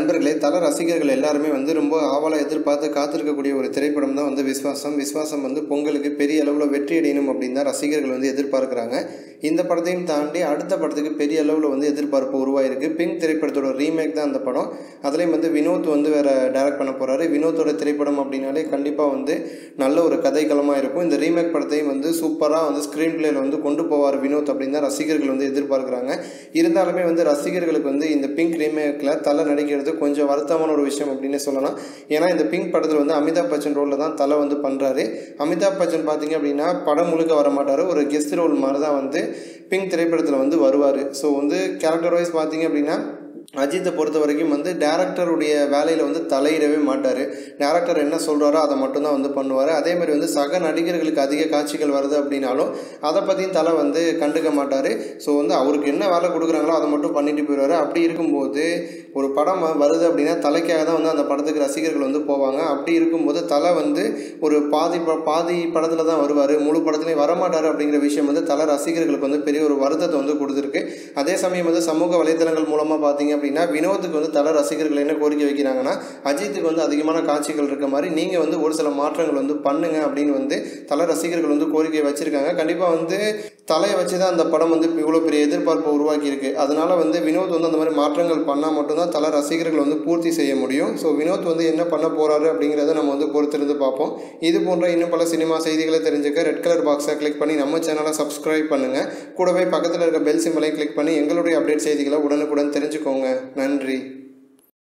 நண்பர்களே தல ரசிகர்கள் எல்லாருமே வந்து ரொம்ப ஆவலாக எதிர்பார்த்து காத்திருக்கக்கூடிய ஒரு திரைப்படம் தான் வந்து விஸ்வாசம். விஸ்வாசம் வந்து பொங்கலுக்கு பெரிய அளவில் வெற்றி அடையணும் அப்படின்னு தான் ரசிகர்கள் வந்து எதிர்பார்க்குறாங்க. இந்த படத்தையும் தாண்டி அடுத்த படத்துக்கு பெரிய அளவில் வந்து எதிர்பார்ப்பு உருவாயிருக்கு. பிங்க் திரைப்படத்தோட ரீமேக் தான் அந்த படம். அதுலேயும் வந்து வினோத் வந்து வேறு டைரக்ட் பண்ண போகிறாரு வினோத்தோட திரைப்படம் அப்படின்னாலே கண்டிப்பாக வந்து நல்ல ஒரு கதைக்களமாக இருக்கும். இந்த ரீமேக் படத்தையும் வந்து சூப்பராக வந்து ஸ்க்ரீன் பிளேயில் வந்து கொண்டு போவார் வினோத் அப்படின்னு தான் ரசிகர்கள் வந்து எதிர்பார்க்குறாங்க. இருந்தாலுமே வந்து ரசிகர்களுக்கு வந்து இந்த பிங்க் ரீமேக்கில் தலை நடிக்கிறது கொஞ்சம் வருத்தமான ஒரு விஷயம் அப்படின்னு சொல்லலாம். ஏன்னா இந்த பிங்க் படத்தில் வந்து அமிதாப் பச்சன் ரோலில் தான் தலை வந்து பண்ணுறாரு அமிதாப் பச்சன் பார்த்தீங்க அப்படின்னா படம் முழுக்க வர மாட்டார் ஒரு கெஸ்ட் ரோல் மாதிரி தான் வந்து பிங்க் திரைப்படத்தில் வந்து வருவார். ஸோ வந்து கேரக்டர் வைஸ் பார்த்தீங்க அப்படின்னா அஜித்தை பொறுத்த வரைக்கும் வந்து டேரக்டருடைய வேலையில் வந்து தலையிடவே மாட்டார். டேரக்டர் என்ன சொல்கிறாரோ அதை மட்டும்தான் வந்து பண்ணுவார். அதே மாதிரி வந்து சக நடிகர்களுக்கு அதிக காட்சிகள் வருது அப்படின்னாலும் அதை பற்றியும் தலை வந்து கண்டுக்க மாட்டார். ஸோ வந்து அவருக்கு என்ன வேலை கொடுக்குறாங்களோ அதை மட்டும் பண்ணிட்டு போயிடுவார். அப்படி இருக்கும்போது ஒரு படம் வருது அப்படின்னா தலைக்காக தான் வந்து அந்த படத்துக்கு ரசிகர்கள் வந்து போவாங்க. அப்படி இருக்கும்போது தலை வந்து ஒரு பாதி ப பாதி படத்தில் தான் வருவார். முழு படத்துலையும் வரமாட்டார் அப்படிங்கிற விஷயம் வந்து தலை ரசிகர்களுக்கு வந்து பெரிய ஒரு வருத்தத்தை வந்து கொடுத்துருக்கு. அதே சமயம் வந்து சமூக வலைத்தளங்கள் மூலமாக பார்த்தீங்க அப்படின்னா வினோத்துக்கு வந்து தலை ரசிகர்கள் என்ன கோரிக்கை வைக்கிறாங்கன்னா அஜித்துக்கு வந்து அதிகமான காட்சிகள் இருக்க மாதிரி நீங்கள் வந்து ஒரு சில மாற்றங்கள் வந்து பண்ணுங்க அப்படின்னு வந்து தலை ரசிகர்கள் வந்து கோரிக்கை வச்சுருக்காங்க. கண்டிப்பாக வந்து தலையை வச்சு தான் அந்த படம் வந்து இவ்வளோ பெரிய எதிர்பார்ப்பை உருவாக்கியிருக்கு. அதனால் வந்து வினோத் வந்து அந்த மாதிரி மாற்றங்கள் பண்ணால் மட்டும்தான் தலை ரசிகர்கள் வந்து பூர்த்தி செய்ய முடியும். ஸோ வினோத் வந்து என்ன பண்ண போகிறாரு அப்படிங்கிறத நம்ம வந்து பொறுத்திருந்து பார்ப்போம். இது போன்ற இன்னும் பல சினிமா செய்திகளை தெரிஞ்சுக்க ரெட் கலர் பாக்ஸை கிளிக் பண்ணி நம்ம சேனலை சப்ஸ்கிரைப் பண்ணுங்கள் கூடவே பக்கத்தில் இருக்க பெல் சிம்பலையும் கிளிக் பண்ணி எங்களுடைய அப்டேட் செய்திகளை உடனுக்குடன் தெரிஞ்சுக்கோங்க. நன்றி.